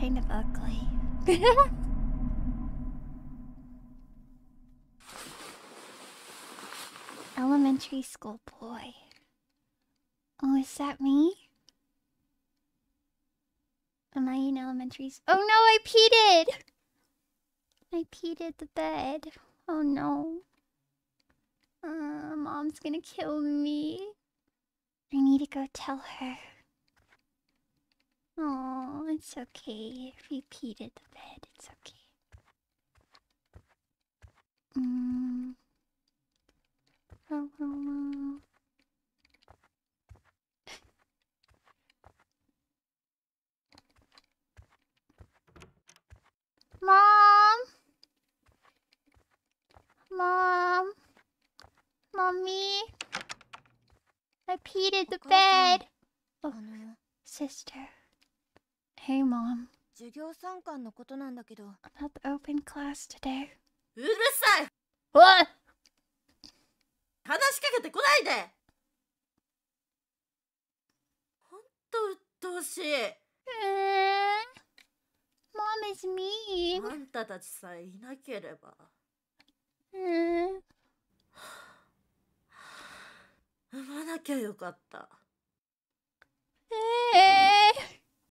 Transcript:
kind of ugly. Elementary school boy. Oh, is that me? Am I in elementary? Oh no, I it! I at the bed. Oh no. Uh, mom's gonna kill me. I need to go tell her. It's okay. Repeated the bed. It's okay. Mm. Mom, mom, mommy, I peed in the bed. Oh, oh sister. Hey, Mom. 授業参観のことなんだけど About the open class today. うるさい What? 話しかけてこないでほんと鬱陶しい Mom is mean. あんたたちさえいなければ Uh, 産まなきゃよかった